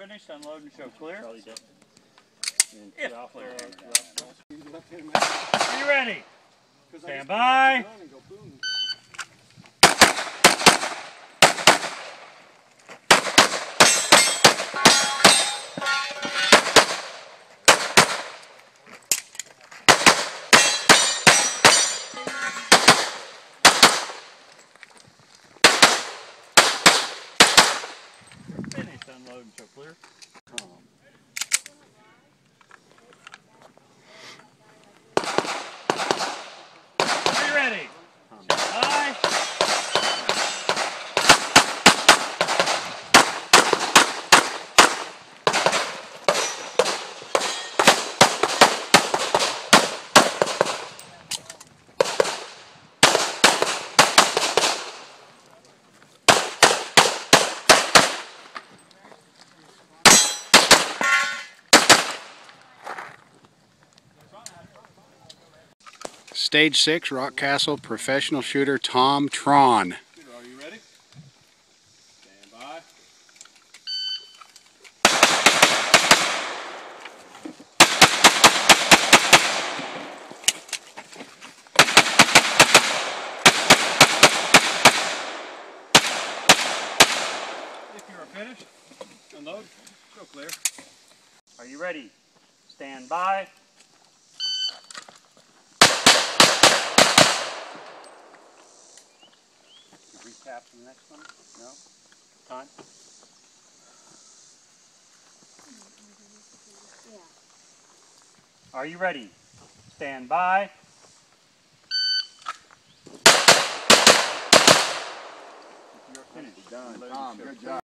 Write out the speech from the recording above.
Finished. Unload and show clear. If clear. Are you ready? Stand by. And show clear. Are you ready? Stand by. Stage six, Rockcastle professional shooter Tom Tron. Are you ready? Stand by. If you are finished, unload, show clear. Are you ready? Stand by. Recap the next one? No? Time? Are you ready? Stand by. You're finished. Done. Tom, good job.